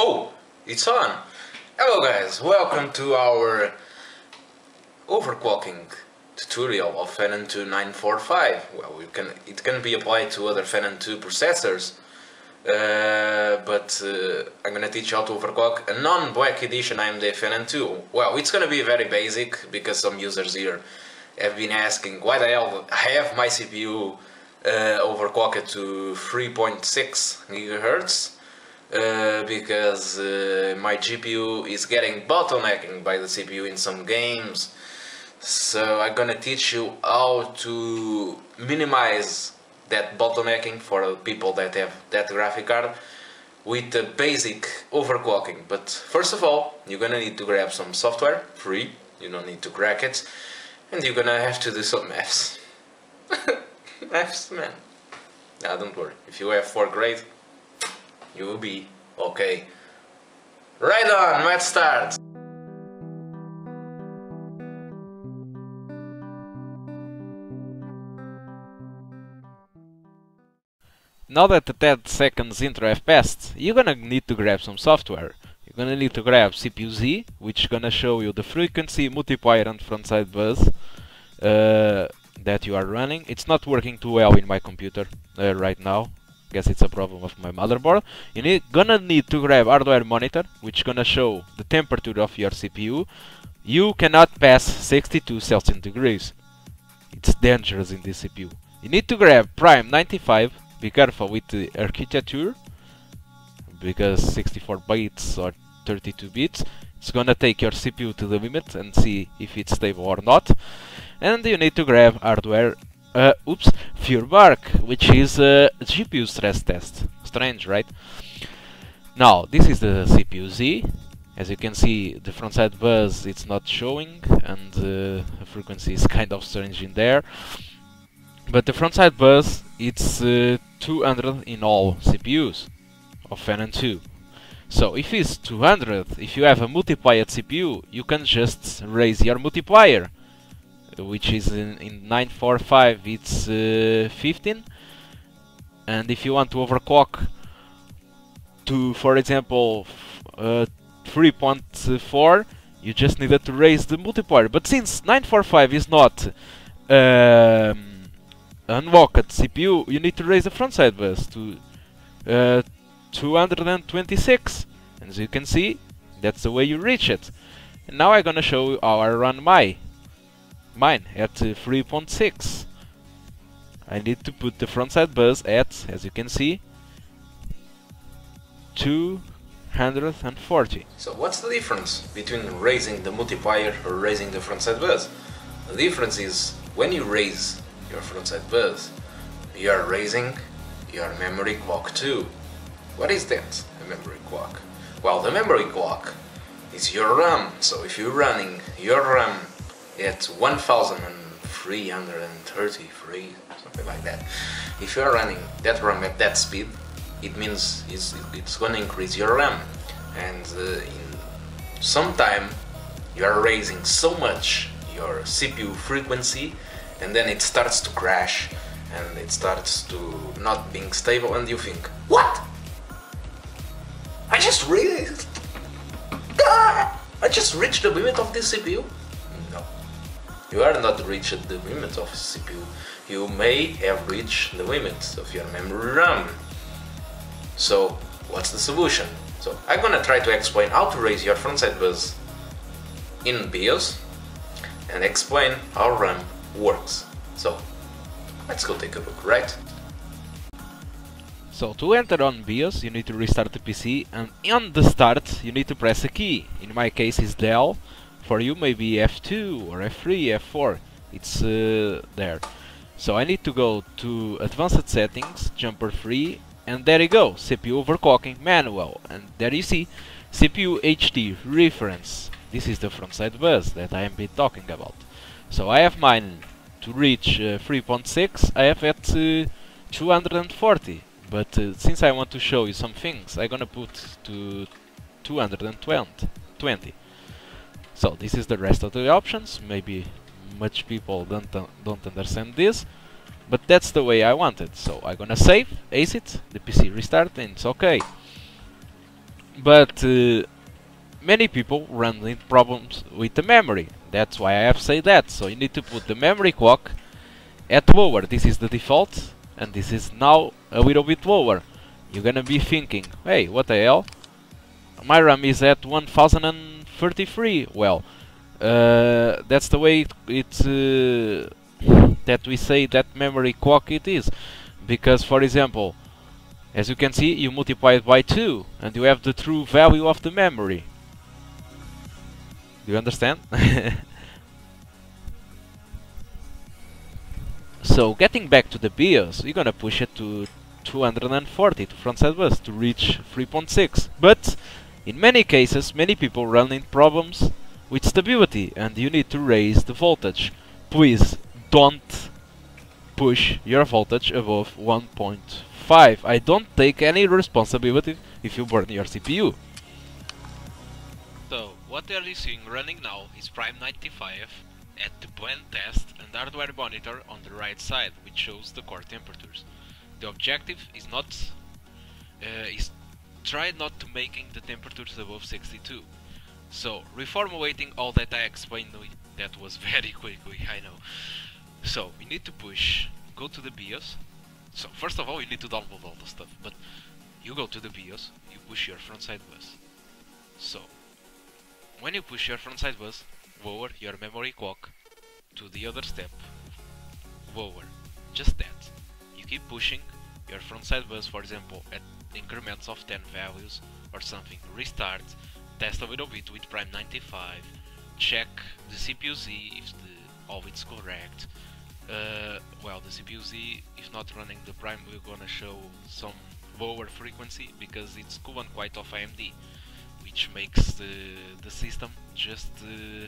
Oh, it's on! Hello guys, welcome to our overclocking tutorial of Phenom 2945. Well, can, it can be applied to other Phenom 2 processors, uh, but uh, I'm gonna teach you how to overclock a non-black edition AMD Phenom 2. Well, it's gonna be very basic because some users here have been asking why the hell I have my CPU uh, overclocked to 3.6 gigahertz uh, because uh, my GPU is getting bottlenecking by the CPU in some games. So I'm gonna teach you how to minimize that bottlenecking for people that have that graphic card with the basic overclocking. But first of all, you're gonna need to grab some software, free, you don't need to crack it, and you're gonna have to do some maths. maths, man. Now don't worry, if you have 4 grade, you will be okay. Right on, let's start! Now that the 10 seconds intro have passed, you're gonna need to grab some software. You're gonna need to grab CPU-Z, which is gonna show you the frequency multiplier and frontside bus uh, that you are running. It's not working too well in my computer uh, right now, guess it's a problem of my motherboard. You need gonna need to grab hardware monitor, which gonna show the temperature of your CPU. You cannot pass 62 Celsius degrees. It's dangerous in this CPU. You need to grab Prime 95. Be careful with the architecture, because 64 bits or 32 bits, it's gonna take your CPU to the limit and see if it's stable or not. And you need to grab hardware uh, oops, FurMark, which is a GPU stress test. Strange, right? Now, this is the CPU-Z. As you can see, the frontside bus it's not showing, and uh, the frequency is kind of strange in there. But the frontside bus, it's uh, 200 in all CPUs of Phenom 2. So if it's 200, if you have a multiplied CPU, you can just raise your multiplier which is in, in 945 it's uh, 15 and if you want to overclock to for example uh, 3.4 you just needed to raise the multiplier. But since 945 is not um, unlocked CPU you need to raise the frontside bus to uh, 226 as you can see that's the way you reach it. And now I'm gonna show you how I run my mine at 3.6. I need to put the frontside bus at, as you can see, 240. So what's the difference between raising the multiplier or raising the frontside bus? The difference is when you raise your frontside bus, you are raising your memory clock too. What is that, a memory clock? Well, the memory clock is your RAM, so if you're running your RAM at 1333 something like that. If you are running that RAM at that speed it means it's, it's going to increase your RAM. And uh, in some time you are raising so much your CPU frequency and then it starts to crash and it starts to not being stable and you think what? I just reached! I just reached the limit of this CPU you are not reached the limit of CPU. You may have reached the limit of your memory RAM. So, what's the solution? So, I'm gonna try to explain how to raise your frontside bus in BIOS and explain how RAM works. So, let's go take a look, right? So to enter on BIOS you need to restart the PC and on the start you need to press a key. In my case is Del for you maybe F2 or F3, F4, it's uh, there. So I need to go to advanced settings, jumper free, and there you go, CPU overclocking manual. And there you see CPU HT reference. This is the frontside bus that I am been talking about. So I have mine to reach uh, 3.6, I have at uh, 240. But uh, since I want to show you some things, I'm gonna put to 220. So this is the rest of the options. Maybe much people don't uh, don't understand this, but that's the way I want it. So I'm gonna save, exit, the PC restart, and it's okay. but uh, many people run into problems with the memory. That's why I have said that. So you need to put the memory clock at lower. This is the default, and this is now a little bit lower. You're gonna be thinking, hey, what the hell? My RAM is at 1033. Well, uh, that's the way it, it uh, that we say that memory clock it is because for example as you can see you multiply it by 2 and you have the true value of the memory do you understand? so getting back to the BIOS you're gonna push it to 240 to frontside bus to reach 3.6 but in many cases many people run into problems with stability and you need to raise the voltage please don't push your voltage above 1.5. I don't take any responsibility if you burn your CPU. So, what are you seeing running now is Prime 95 at the blend test and hardware monitor on the right side, which shows the core temperatures. The objective is not uh, is try not to making the temperatures above 62. So, reformulating all that I explained, that was very quickly, I know. So, we need to push, go to the BIOS. So, first of all, you need to download all the stuff, but you go to the BIOS, you push your front side bus. So, when you push your front side bus, lower your memory clock to the other step. Lower. Just that. You keep pushing your front side bus, for example, at increments of 10 values or something. Restart, test a little bit with Prime 95, check the CPU-Z if the, all it's correct, uh, well the CPU-Z if not running the prime we're gonna show some lower frequency because it's Cool'n'Quiet of AMD which makes the, the system just uh,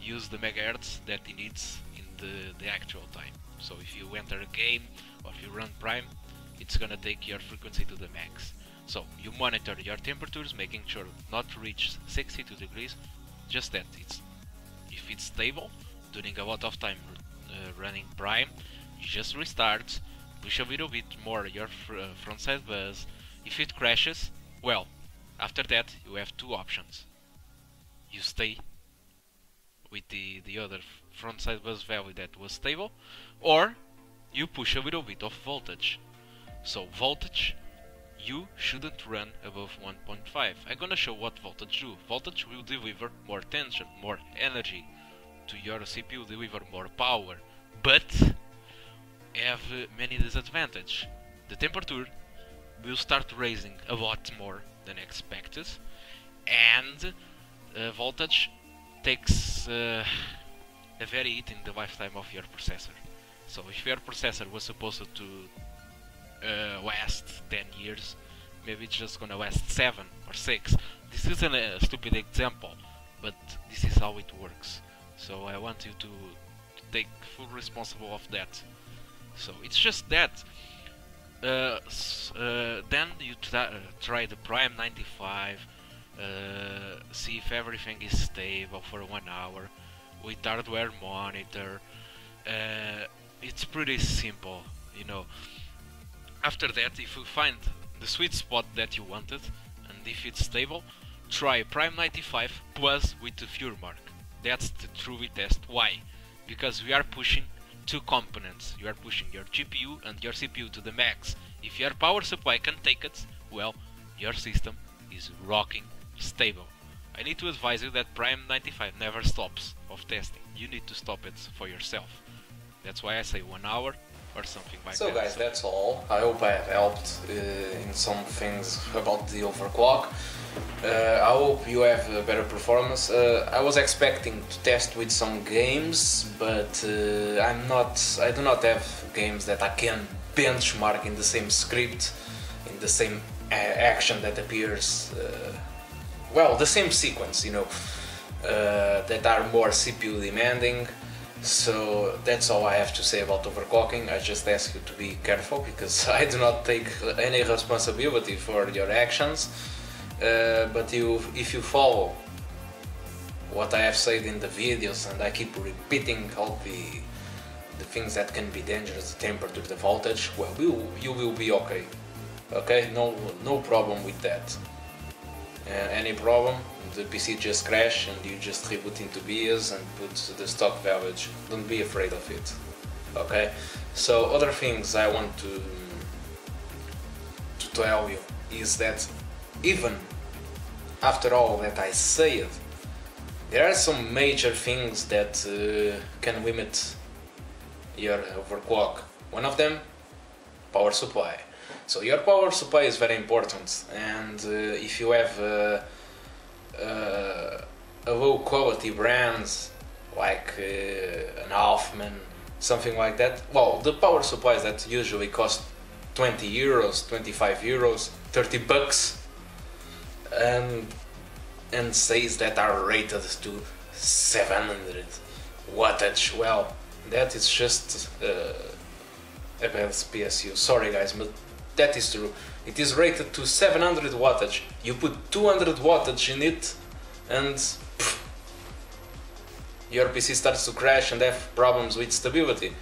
use the megahertz that it needs in the, the actual time so if you enter a game or if you run prime it's gonna take your frequency to the max. So you monitor your temperatures making sure not to reach 62 degrees just that it's if it's stable during a lot of time uh, running prime you just restart push a little bit more your fr uh, front side bus if it crashes well after that you have two options. You stay with the the other front side bus value that was stable or you push a little bit of voltage so voltage you shouldn't run above 1.5 I'm gonna show what voltage do voltage will deliver more tension more energy to your CPU deliver more power, but have many disadvantages. The temperature will start raising a lot more than expected, and uh, voltage takes uh, a very hit in the lifetime of your processor. So if your processor was supposed to uh, last 10 years, maybe it's just gonna last 7 or 6. This is a stupid example, but this is how it works. So I want you to, to take full responsible of that. So it's just that uh, uh, then you uh, try the Prime 95 uh, see if everything is stable for one hour with hardware monitor. Uh, it's pretty simple you know after that if you find the sweet spot that you wanted and if it's stable try Prime 95 plus with the FurMark that's the true test. Why? Because we are pushing two components. You are pushing your GPU and your CPU to the max. If your power supply can take it, well, your system is rocking stable. I need to advise you that Prime 95 never stops of testing. You need to stop it for yourself. That's why I say one hour or something like so that. So guys, that's all. I hope I have helped uh, in some things about the overclock. Uh, I hope you have a better performance. Uh, I was expecting to test with some games, but uh, I'm not. I do not have games that I can benchmark in the same script, in the same uh, action that appears. Uh, well, the same sequence, you know, uh, that are more CPU demanding. So that's all I have to say about overclocking. I just ask you to be careful because I do not take any responsibility for your actions. Uh, but you, if you follow what I have said in the videos and I keep repeating all the the things that can be dangerous, the temperature, the voltage, well, you, you will be okay. Okay, no, no problem with that. Uh, any problem, the PC just crash and you just reboot into BIOS and put the stock values. Don't be afraid of it. Okay. So other things I want to to tell you is that even after all that I said, there are some major things that uh, can limit your overclock. One of them, power supply. So your power supply is very important, and uh, if you have uh, uh, a low quality brands like uh, an Halfman, something like that, well, the power supplies that usually cost 20 euros, 25 euros, 30 bucks, and and says that are rated to 700 wattage. Well, that is just uh, about PSU. Sorry guys, but that is true. It is rated to 700 wattage. You put 200 wattage in it and pff, your PC starts to crash and have problems with stability.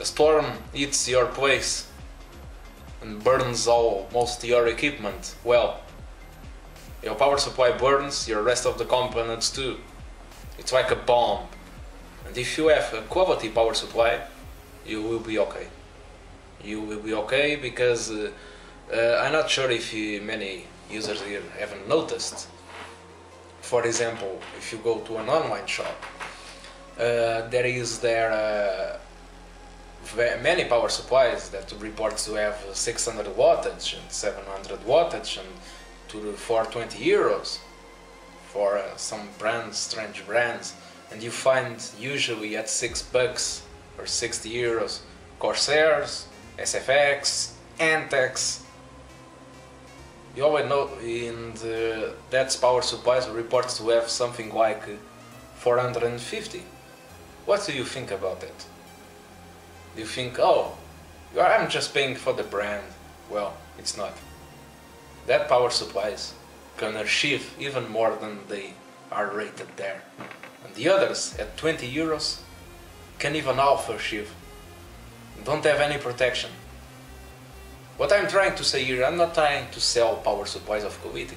A storm hits your place and burns all most your equipment. Well, your power supply burns your rest of the components too. It's like a bomb. And if you have a quality power supply, you will be okay. You will be okay because uh, uh, I'm not sure if you, many users here haven't noticed. For example, if you go to an online shop, uh, there is there uh, many power supplies that report to have 600 wattage and 700 wattage and to 420 euros for uh, some brands, strange brands, and you find usually at six bucks or 60 euros Corsairs, XFX, Antec. You always know in the, uh, that's power supplies reports to have something like 450. What do you think about that? You think, oh, I'm just paying for the brand? Well, it's not that power supplies can achieve even more than they are rated there. And the others, at 20 euros, can even half achieve. Don't have any protection. What I'm trying to say here, I'm not trying to sell power supplies of quality.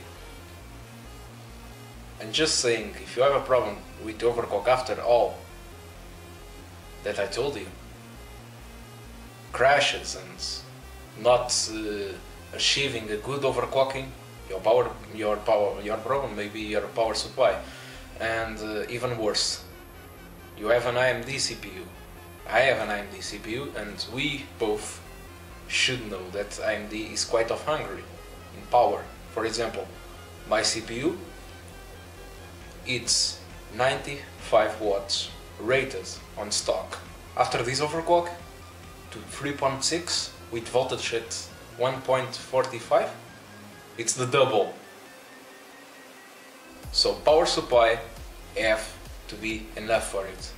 I'm just saying, if you have a problem with overclock after all that I told you, crashes and not uh, achieving a good overclocking, your power, your power, your problem may be your power supply, and uh, even worse, you have an AMD CPU. I have an AMD CPU, and we both should know that AMD is quite of hungry in power. For example, my CPU, it's 95 watts rated on stock. After this overclock to 3.6 with voltage at 1.45 it's the double so power supply have to be enough for it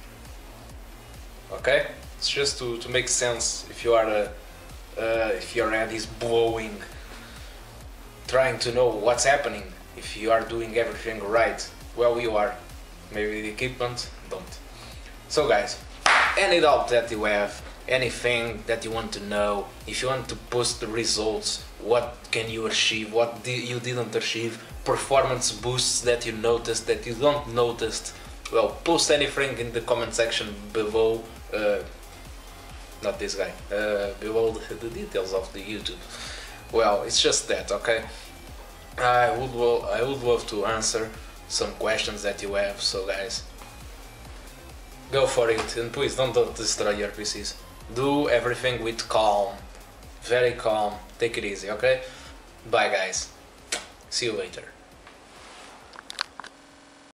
okay? It's just to, to make sense if you are uh, uh, if your head is blowing trying to know what's happening if you are doing everything right. Well you are. Maybe the equipment don't. So guys any doubt that you have anything that you want to know, if you want to post the results, what can you achieve, what di you didn't achieve, performance boosts that you noticed, that you don't noticed, well, post anything in the comment section below, uh, not this guy, uh, below the, the, details of the YouTube. Well, it's just that, okay? I would, I would love to answer some questions that you have, so guys, go for it. And please don't, don't destroy your PCs do everything with calm. Very calm. Take it easy okay? Bye guys. See you later